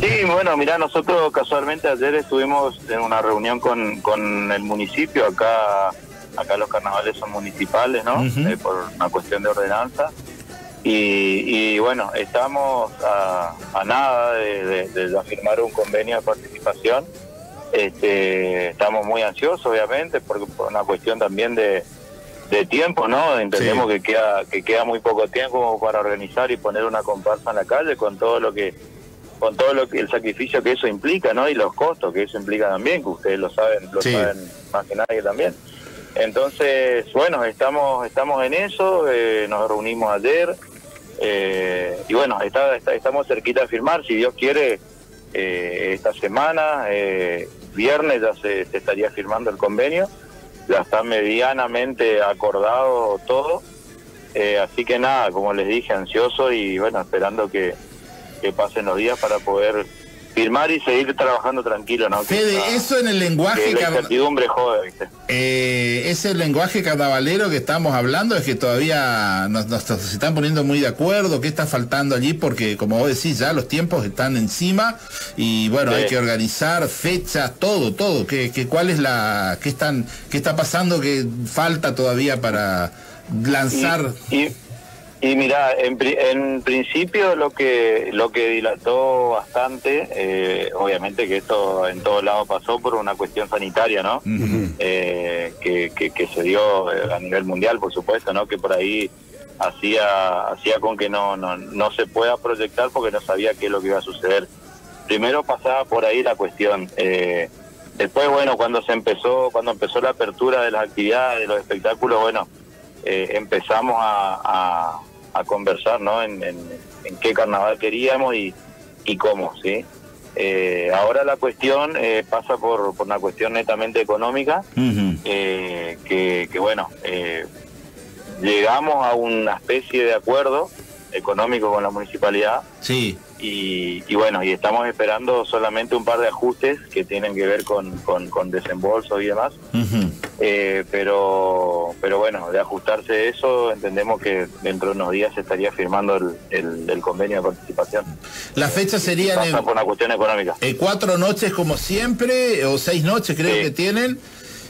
Sí, bueno, mira, nosotros casualmente ayer estuvimos en una reunión con, con el municipio, acá acá los carnavales son municipales, ¿no? Eh, por una cuestión de ordenanza. Y, bueno, estamos a, nada de, de, firmar un convenio de participación. Este, estamos muy ansiosos, obviamente, porque por una cuestión también de, de tiempo, ¿no? Entendemos que queda que queda muy poco tiempo para organizar y poner una comparsa en la calle con todo lo que con todo lo que el sacrificio que eso implica, ¿no? Y los costos que eso implica también, que ustedes lo saben, lo saben más que nadie también. Entonces, bueno, estamos estamos en eso, eh, nos reunimos ayer eh, y bueno, está, estamos cerquita de firmar, si Dios quiere, eh, esta semana, viernes ya se, se estaría firmando el convenio ya está medianamente acordado todo. Eh, así que nada, como les dije, ansioso y bueno, esperando que, que pasen los días para poder firmar y seguir trabajando tranquilo, ¿no? Fede, eso en el lenguaje... Que la incertidumbre jode, ¿viste? Eh, ese lenguaje carnavalero que estamos hablando es que todavía nos, están poniendo muy de acuerdo, qué está faltando allí, porque como vos decís, ya los tiempos están encima y bueno, hay que organizar fechas, todo, todo. ¿Qué, qué, cuál es la... qué, están, qué está pasando que falta todavía para lanzar... Y mira, en, en, principio lo que lo que dilató bastante, eh, obviamente que esto en todos lados pasó por una cuestión sanitaria, ¿no? Eh, que, que, se dio eh, a nivel mundial, por supuesto, ¿no? Que por ahí hacía hacía con que no, no, no se pueda proyectar porque no sabía qué es lo que iba a suceder. Primero pasaba por ahí la cuestión. después, bueno, cuando se empezó, cuando empezó la apertura de las actividades, de los espectáculos, bueno, empezamos a, a conversar ¿no? en, qué carnaval queríamos y, y cómo, ¿sí? Eh, ahora la cuestión eh, pasa por, por, una cuestión netamente económica, eh, que, que, bueno, llegamos a una especie de acuerdo económico con la municipalidad. Sí. Y, bueno, y estamos esperando solamente un par de ajustes que tienen que ver con, con, desembolso y demás. Eh, pero, pero bueno, de ajustarse eso, entendemos que dentro de unos días se estaría firmando el, el, convenio de participación. La fecha sería Pasa por una cuestión económica. Eh, ¿Cuatro noches como siempre o seis noches creo que tienen?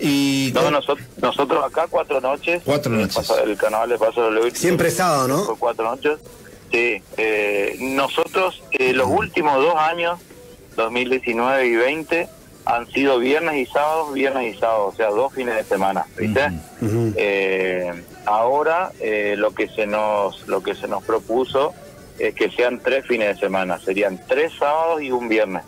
Y no, nosotros, nosotros acá cuatro noches. Cuatro noches. El, canal de Paso de Siempre sábado, ¿no? cuatro noches. Sí, eh, nosotros eh, los últimos dos años, 2019 y 20, han sido viernes y sábados, viernes y sábados, o sea, dos fines de semana, ¿viste? Eh, ahora lo que se nos lo que se nos propuso es que sean tres fines de semana, serían tres sábados y un viernes,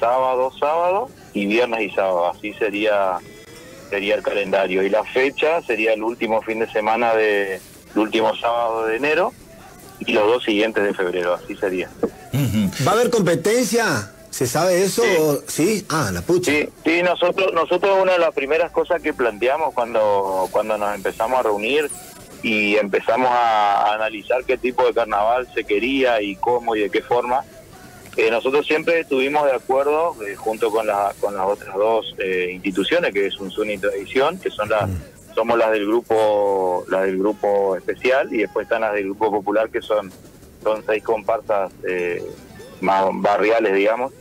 sábado, sábado y viernes y sábado, así sería sería el calendario. Y la fecha sería el último fin de semana de el último sábado de enero y los dos siguientes de febrero, así sería. ¿Va a haber competencia? ¿Se sabe eso? Sí. Ah, la pucha. Sí, nosotros, nosotros una de las primeras cosas que planteamos cuando, cuando nos empezamos a reunir y empezamos a, analizar qué tipo de carnaval se quería y cómo y de qué forma, eh, nosotros siempre estuvimos de acuerdo, eh, junto con, la, con las otras dos eh, instituciones, que es un y Tradición, que son las... Mm somos las del grupo las del grupo especial y después están las del grupo popular que son son seis comparsas eh, más barriales digamos.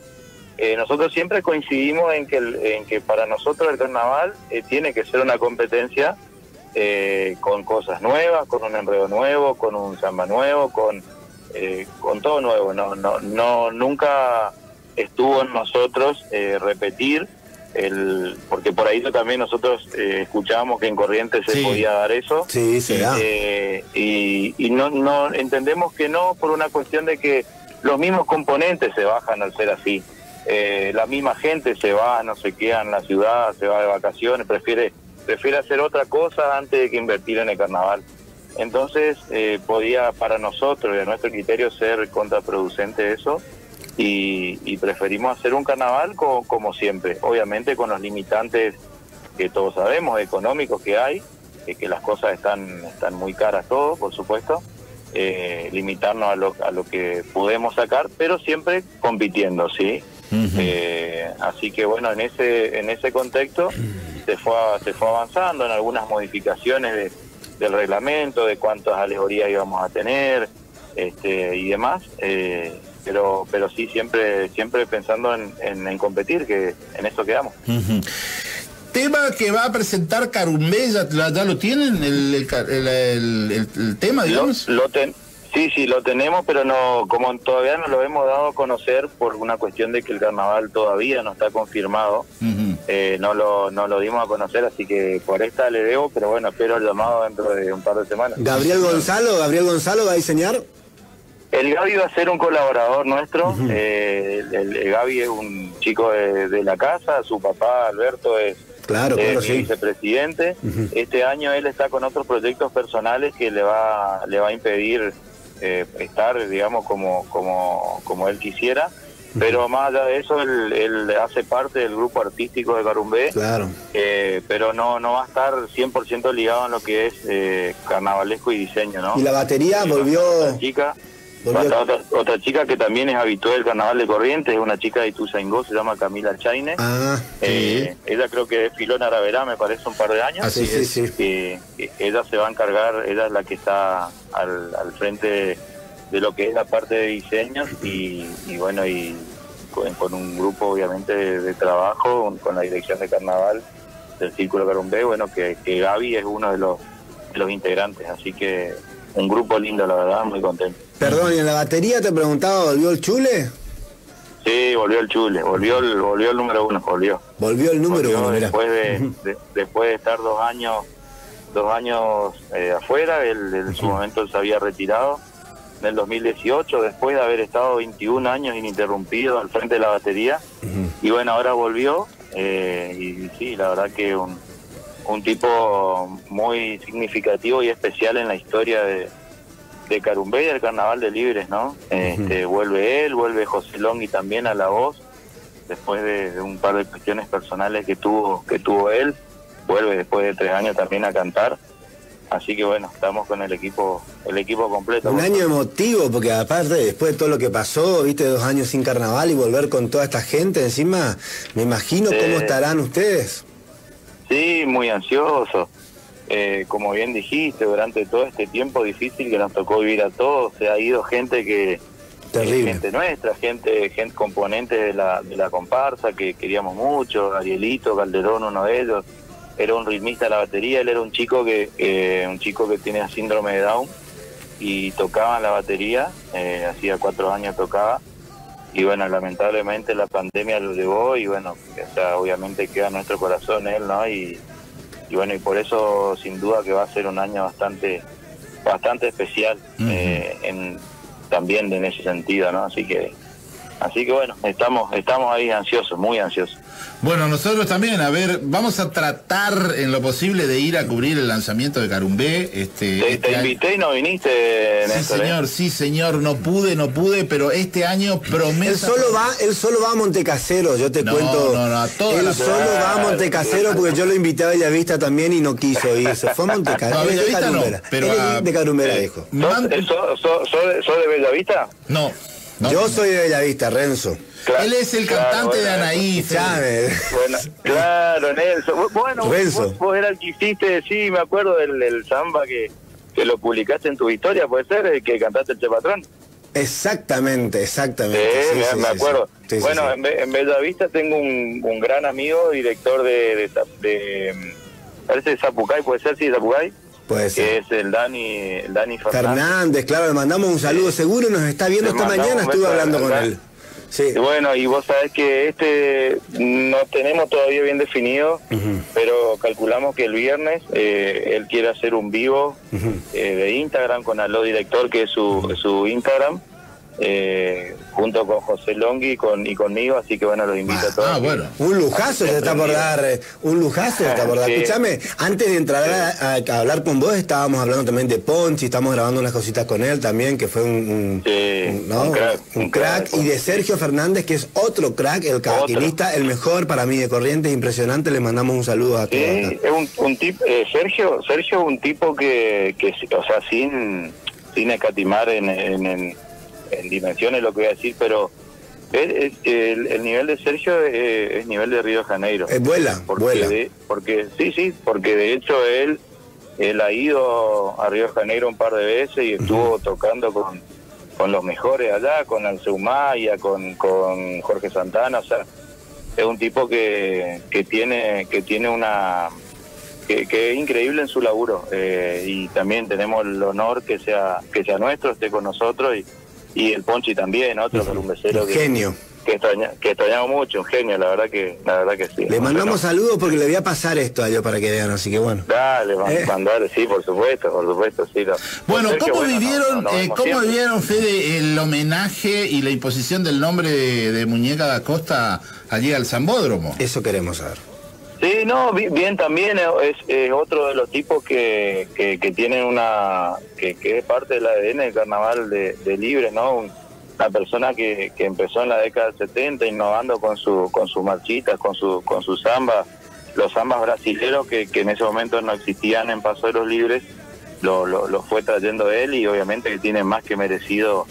Eh, nosotros siempre coincidimos en que en que para nosotros el carnaval eh, tiene que ser una competencia con cosas nuevas con un enredo nuevo con un samba nuevo con con todo nuevo. No no no nunca estuvo en nosotros repetir el porque por ahí también nosotros eh, escuchábamos que en Corrientes se podía dar eso. Sí, eh, y, y no, no entendemos que no por una cuestión de que los mismos componentes se bajan al ser así. Eh, la misma gente se va no se queda en la ciudad se va de vacaciones prefiere prefiere hacer otra cosa antes de que invertir en el carnaval. Entonces podía para nosotros y a nuestro criterio ser contraproducente eso y, preferimos hacer un carnaval como siempre, obviamente con los limitantes que todos sabemos, económicos que hay, que las cosas están, están muy caras todos, por supuesto, eh, limitarnos a lo, a lo que podemos sacar, pero siempre compitiendo, ¿sí? Eh, así que bueno, en ese, en ese contexto se fue, se fue avanzando en algunas modificaciones del reglamento, de cuántas alegorías íbamos a tener este, y demás. Eh, pero pero sí siempre siempre pensando en, en, competir, que en esto quedamos. Tema que va a presentar Carumbé, ¿ya, lo tienen el, el, tema, digamos? Lo, Sí, sí, lo tenemos, pero no, como todavía no lo hemos dado a conocer por una cuestión de que el carnaval todavía no está confirmado, eh, no lo no lo dimos a conocer, así que por esta le debo, pero bueno, espero el llamado dentro de un par de semanas. Gabriel Gonzalo, Gabriel Gonzalo va a diseñar. El Gaby va a ser un colaborador nuestro. Eh, el, Gaby es un chico de, la casa, su papá Alberto es Claro, claro, vicepresidente. Este año él está con otros proyectos personales que le va le va a impedir eh, estar, digamos, como, como, como él quisiera. Pero más allá de eso, él, hace parte del grupo artístico de Carumbé. Claro. Eh, pero no, no va a estar 100% ligado en lo que es eh, carnavalesco y diseño, ¿no? ¿Y la batería volvió...? chica, otra, chica que también es habitual del carnaval de Corrientes, es una chica de Ituzaingó, se llama Camila Chaine. Ah, eh, ella creo que desfiló en Araverá, me parece, un par de años. Así sí, sí, sí. ella se va a encargar, ella es la que está al, al frente de, lo que es la parte de diseños y, bueno, y con, un grupo obviamente de, trabajo, con la dirección de carnaval del Círculo Carumbé, bueno, que, que Gaby es uno de los, de los integrantes, así que un grupo lindo, la verdad, muy contento. Perdón, ¿y en la batería te preguntaba, ¿volvió el Chule? Sí, volvió el Chule, volvió el, volvió el número uno, volvió. Volvió el número uno, después de, después de estar dos años dos años eh, afuera, él, en su momento se había retirado en el 2018, después de haber estado 21 años ininterrumpido al frente de la batería, y bueno, ahora volvió, eh, y sí, la verdad que un, un tipo muy significativo y especial en la historia de, de Carumbé y el Carnaval de Libres, ¿no? Este, vuelve él, vuelve José Longhi también a la voz, después de, un par de cuestiones personales que tuvo, que tuvo él, vuelve después de tres años también a cantar. Así que bueno, estamos con el equipo, el equipo completo. Un año emotivo, porque aparte, después de todo lo que pasó, viste, dos años sin carnaval y volver con toda esta gente encima, me imagino cómo estarán ustedes. Sí, muy ansioso. Eh, como bien dijiste, durante todo este tiempo difícil que nos tocó vivir a todos, se ha ido gente que gente nuestra, gente, gente componente de la, de la comparsa que queríamos mucho, Arielito, Calderón, uno de ellos, era un ritmista de la batería, él era un chico que eh, un chico que tiene síndrome de Down y tocaba la batería, eh, hacía cuatro años tocaba y bueno, lamentablemente la pandemia lo llevó y bueno, o sea, obviamente queda en nuestro corazón él, ¿no? Y, y bueno, y por eso sin duda que va a ser un año bastante bastante especial eh, en, también en ese sentido, ¿no? Así que así que bueno, estamos estamos ahí ansiosos, muy ansiosos. Bueno, nosotros también, a ver, vamos a tratar en lo posible de ir a cubrir el lanzamiento de Carumbé. Este, te, este invité y no viniste, Sí, ¿eh? señor, sí, señor, no pude, no pude, pero este año promesa... Él solo va, él solo va a Montecasero, yo te cuento. No, no, a Él solo va a Montecasero porque yo lo invité a Bellavista también y no quiso irse. Fue a Montecasero. No, Bellavista no, pero... de Carumbera, dijo. ¿Sos de Bellavista? No. Yo soy de Bellavista, Renzo. Él es el cantante de Anaí Chávez. Bueno, claro, Nelson. Bueno, Renzo. Vos, eras el que hiciste, sí, me acuerdo del, samba que, que lo publicaste en tu historia, puede ser, el que cantaste el Che Patrón. Exactamente, exactamente. Sí, me acuerdo. bueno, en, Bellavista tengo un, un, gran amigo, director de, de, de, parece de Zapucay, puede ser, sí, Zapucay. Que es el Dani, Dani Fernández. claro, le mandamos un saludo seguro, nos está viendo esta mañana, estuve hablando con él. Sí. bueno, y vos sabés que este no tenemos todavía bien definido, pero calculamos que el viernes eh, él quiere hacer un vivo eh, de Instagram con Aló Director, que es su, su Instagram eh, junto con José Longhi con, y conmigo, así que bueno, los invito a todos. Ah, bueno. Un lujazo se está por dar, eh, un lujazo se está por dar. Escúchame, antes de entrar a, hablar con vos, estábamos hablando también de Ponchi, estamos grabando unas cositas con él también, que fue un, un, crack, y de Sergio Fernández, que es otro crack, el cavaquinista, el mejor para mí de Corrientes, impresionante, le mandamos un saludo a todos. Sí, es un, un tipo, eh, Sergio, Sergio un tipo que, que, o sea, sin, sin escatimar en, en en dimensiones lo que voy a decir, pero es, el, nivel de Sergio es, nivel de Río de Janeiro. Es vuela, porque porque sí, sí, porque de hecho él él ha ido a Río de Janeiro un par de veces y estuvo tocando con con los mejores allá, con Alceumaya, con, con Jorge Santana, o sea, es un tipo que, que tiene que tiene una que, es increíble en su laburo eh, y también tenemos el honor que sea que sea nuestro esté con nosotros y, y el Ponchi también otro columbecero genio que, extraña, que extrañamos mucho, un genio, la verdad que, la verdad que sí. Le mandamos saludos porque le voy a pasar esto a ellos para que vean, así que bueno. Dale, eh. mandale, sí, por supuesto, por supuesto, sí. Bueno, ¿cómo vivieron, eh, ¿cómo vivieron, Fede, el homenaje y la imposición del nombre de, Muñeca da Costa allí al Zambódromo? Eso queremos saber. Sí, no, bien también es, otro de los tipos que, que, tienen una, que, que, es parte del ADN del carnaval de, de Libre, ¿no? una persona que, que empezó en la década del 70 innovando con su con sus marchitas, con su con sus zambas, los zambas brasileros que, que en ese momento no existían en Paso de los Libres, lo, lo, fue trayendo él y obviamente que tiene más que merecido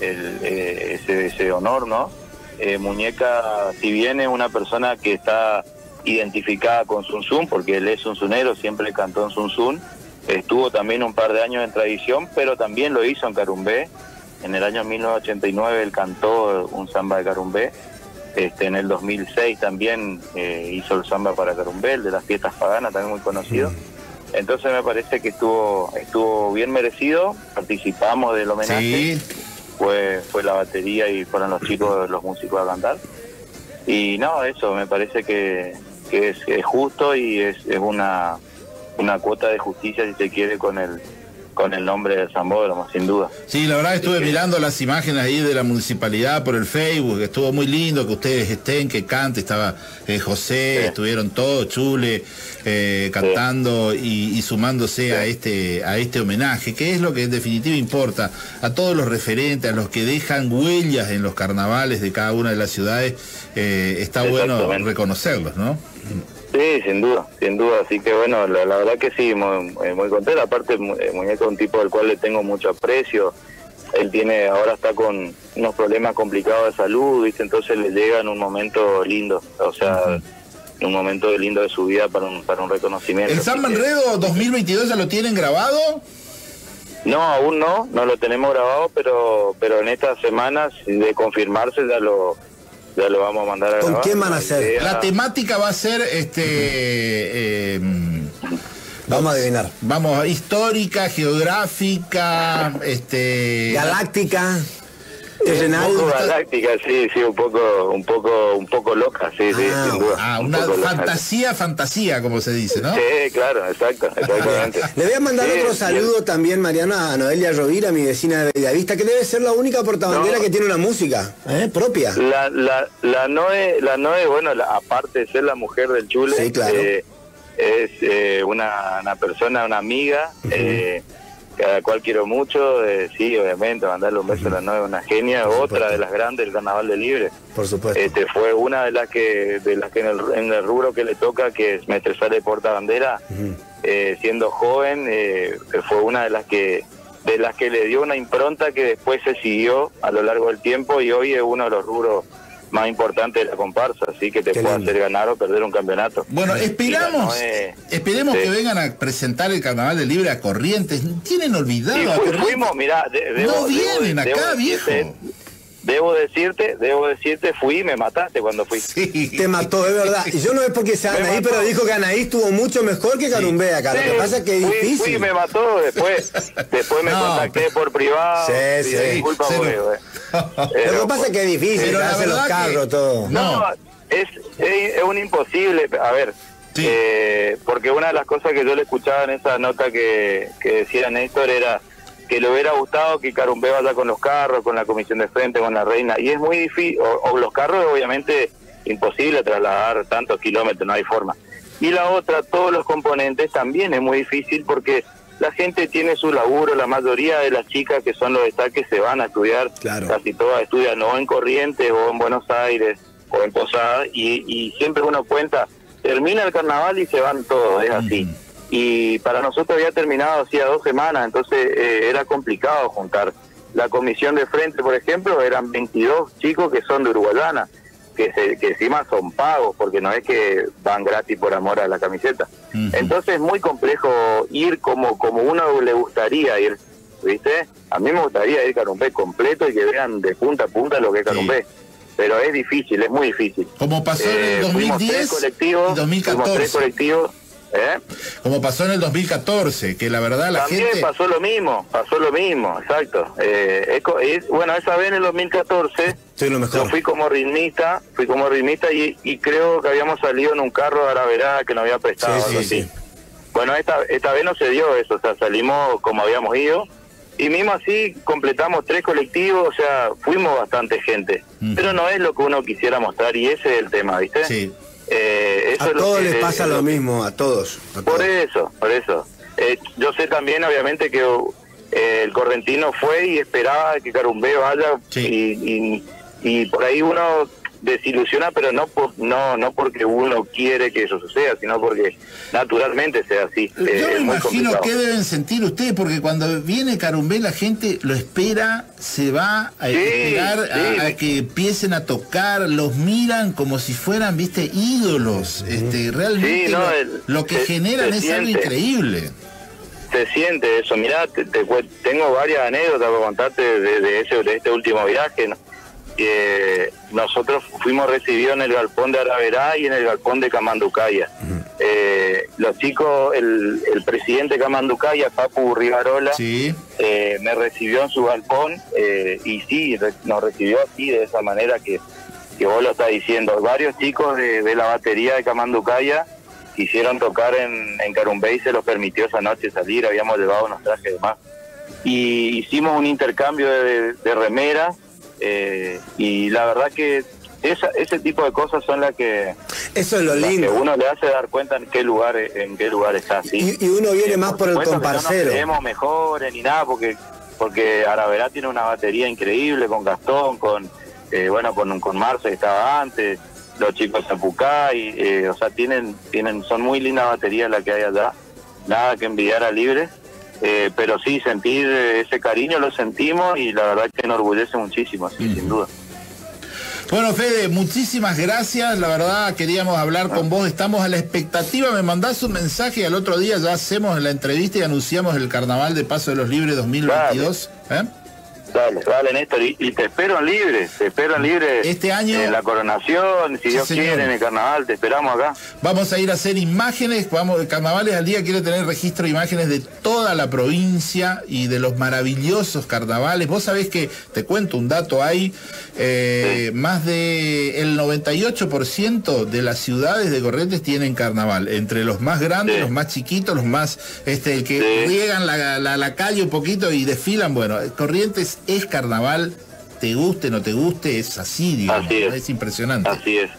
el, eh, ese, ese honor, ¿no? Eh, Muñeca, si bien es una persona que está identificada con Sun Sun, porque él es un sunero, siempre cantó en Sun Sun, estuvo también un par de años en tradición, pero también lo hizo en Carumbé, en el año 1989 él cantó un samba de Carumbé. Este, en el 2006 también eh, hizo el samba para Carumbé, el de las fiestas paganas, también muy conocido. Entonces me parece que estuvo estuvo bien merecido, participamos del homenaje, fue, fue la batería y fueron los chicos, los músicos a cantar. Y no, eso me parece que, es, justo y es, es una, una cuota de justicia, si se quiere, con el, con el nombre de Zambódromo, sin duda. Sí, la verdad estuve mirando las imágenes ahí de la municipalidad por el Facebook, estuvo muy lindo que ustedes estén, que cante, estaba eh, José, estuvieron todos, Chule, eh, cantando y, sumándose a este a este homenaje, que es lo que en definitiva importa a todos los referentes, a los que dejan huellas en los carnavales de cada una de las ciudades, eh, está bueno reconocerlos, ¿no? Sí, sin duda, sin duda. Así que bueno, la, verdad que sí, muy, eh, muy contento. Aparte, Muñeco es un tipo del cual le tengo mucho aprecio. Él tiene, ahora está con unos problemas complicados de salud, ¿viste? Entonces le llega en un momento lindo. O sea, en un momento lindo de su vida para un, para un reconocimiento. ¿El San Manredo 2022 ya lo tienen grabado? No, aún no, no lo tenemos grabado, pero pero en estas semanas de confirmarse ya lo ya lo vamos a mandar a ¿Con quién van a hacer? La temática va a ser este eh, Vamos a adivinar. Vamos, histórica, geográfica, este galáctica. Un poco galáctica, sí, sí, un poco, un poco, un poco loca, sí, sí, ah, sin duda. Ah, una fantasía, fantasía, como se dice, ¿no? Sí, claro, exacto, exactamente. Le voy a mandar otro saludo también, Mariana, a Noelia Rovira, mi vecina de Bellavista, que debe ser la única portabandera que tiene una música ¿eh? propia. La, la, la Noe, la Noe, bueno, aparte de ser la mujer del Chule, eh, es eh, una, una persona, una amiga, eh, cada cual quiero mucho, eh, sí, obviamente, mandarle un beso a la nueva, una genia, otra de las grandes del Carnaval de Libre. Por supuesto. Este, fue una de las que, de las que en el, en el rubro que le toca, que es Mestre de Porta Bandera, eh, siendo joven, eh, fue una de las que de las que le dio una impronta que después se siguió a lo largo del tiempo y hoy es uno de los rubros más importante de la comparsa, así que te puede hacer ganar o perder un campeonato. Bueno, esperamos, esperemos que vengan a presentar el Carnaval de Libre a Corrientes. Tienen olvidado. Sí, fuimos, mirá, no vienen acá, viejo. Debo decirte, debo decirte, fui y me mataste cuando fui. Sí. Te mató, es verdad. Y yo no es porque sea Anaí, pero dijo que Anaí estuvo mucho mejor que Carumbea, acá. Lo que pasa es que es fui, difícil. Fui y me mató después. Después me contacté por privado. Sí, sí. Disculpa, Lo que pasa es que es difícil, pero hace los carros, todo. No, es, es, un imposible. A ver, eh, porque una de las cosas que yo le escuchaba en esa nota que, que decía Néstor era que le hubiera gustado que Carumbé vaya con los carros, con la comisión de frente, con la reina, y es muy difícil, o, los carros obviamente imposible trasladar tantos kilómetros, no hay forma. Y la otra, todos los componentes también es muy difícil porque la gente tiene su laburo, la mayoría de las chicas que son los destaques se van a estudiar, casi todas estudian o en Corrientes o en Buenos Aires o en Posada, y, y siempre uno cuenta, termina el carnaval y se van todos, es así y para nosotros había terminado hacía dos semanas, entonces eh, era complicado juntar. La comisión de frente, por ejemplo, eran 22 chicos que son de Uruguayana, que, se, que encima son pagos, porque no es que van gratis por amor a la camiseta. Entonces es muy complejo ir como, como uno le gustaría ir. ¿viste? A mí me gustaría ir a Carumbé completo y que vean de punta a punta lo que es Carumbé. Pero es difícil, es muy difícil. Como pasó en el 2010 colectivos, y 2014. Tres colectivos, ¿eh? Como pasó en el 2014, que la verdad la También pasó lo mismo, pasó lo mismo, exacto. Eh, bueno, esa vez en el 2014 lo mejor. yo fui como ritmista, fui como ritmista y, y, creo que habíamos salido en un carro de Araverá que nos había prestado. Sí, sí, Bueno, esta, esta vez no se dio eso, o sea, salimos como habíamos ido y mismo así completamos tres colectivos, o sea, fuimos bastante gente. Pero no es lo que uno quisiera mostrar y ese es el tema, ¿viste? Sí. Eh, a todos les pasa lo, mismo, a todos, Por eso, por eso. Eh, yo sé también, obviamente, que eh, el correntino fue y esperaba que Carumbé vaya y, y por ahí uno desilusiona, pero no por, no no porque uno quiere que eso suceda, sino porque naturalmente sea así. Yo me imagino qué deben sentir ustedes, porque cuando viene Carumbé la gente lo espera, se va a esperar a, que empiecen a tocar, los miran como si fueran, viste, ídolos. Este, realmente lo, que generan es algo increíble se siente eso. Mirá, te, tengo varias anécdotas para contarte de, ese, de este último viaje. ¿no? Eh, nosotros fuimos recibidos en el galpón de Araverá y en el galpón de Camanducaya. Eh, los chicos, el, presidente de Camanducaya, Papu Rivarola, eh, me recibió en su galpón eh, y sí, nos recibió así, de esa manera que, que vos lo estás diciendo. Varios chicos de, la batería de Camanducaya quisieron tocar en, en Carumbé y se los permitió esa noche salir, habíamos llevado unos trajes de más. Y hicimos un intercambio de, de remeras eh, y la verdad que esa, ese tipo de cosas son las que eso es lo lindo que uno le hace dar cuenta en qué lugar en qué lugar está ¿sí? y, uno viene más por el comparcero no nos mejores ni nada porque porque Araverá tiene una batería increíble con Gastón con eh, bueno con con Marce que estaba antes los chicos de Apucay eh, o sea tienen tienen son muy lindas baterías las que hay allá. Nada que envidiar a Libre eh, pero sí, sentir ese cariño lo sentimos y la verdad que enorgullece muchísimo, sin duda. Bueno, Fede, muchísimas gracias. La verdad, queríamos hablar con vos. Estamos a la expectativa. Me mandás un mensaje y al otro día ya hacemos la entrevista y anunciamos el Carnaval de Paso de los Libres 2022. ¿Eh? Dale, dale, Néstor. Y, te espero libre, te espero libre. Este año. En la coronación, si Dios quiere, en el carnaval, te esperamos acá. Vamos a ir a hacer imágenes. Vamos, carnavales al día quiere tener registro de imágenes de toda la provincia y de los maravillosos carnavales. Vos sabés que, te cuento un dato, hay eh, más de el 98% de las ciudades de Corrientes tienen carnaval. Entre los más grandes, los más chiquitos, los más, este, el que riegan la, la calle un poquito y desfilan. Bueno, Corrientes es carnaval, te guste, no te guste, es así, digamos, es. impresionante. Así es.